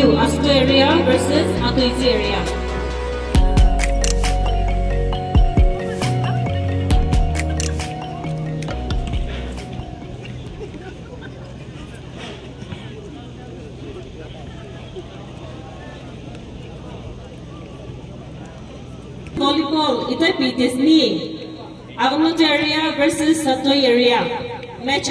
continue Asto area versus Atuizi area. Volleyball, ay Disney. Agno area versus Satoy area. Match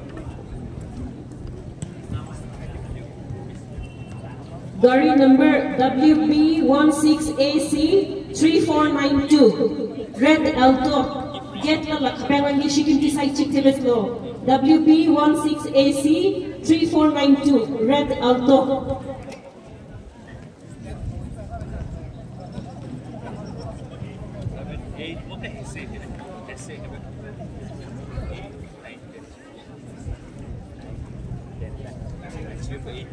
chik number lo. WB16AC3492. Red Alto. get Eight. What the heck say? Let's say. Nine. Super eight.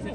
Okay,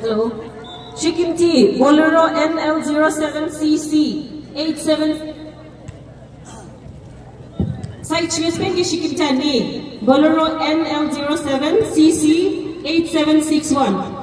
Hello. Chicken tea. Bolero NL07CC. 87. Sai cheers pengi chicken tea. Bolero NL07CC. 8761.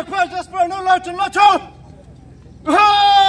Desperate, desperate, no light and light up! Oh!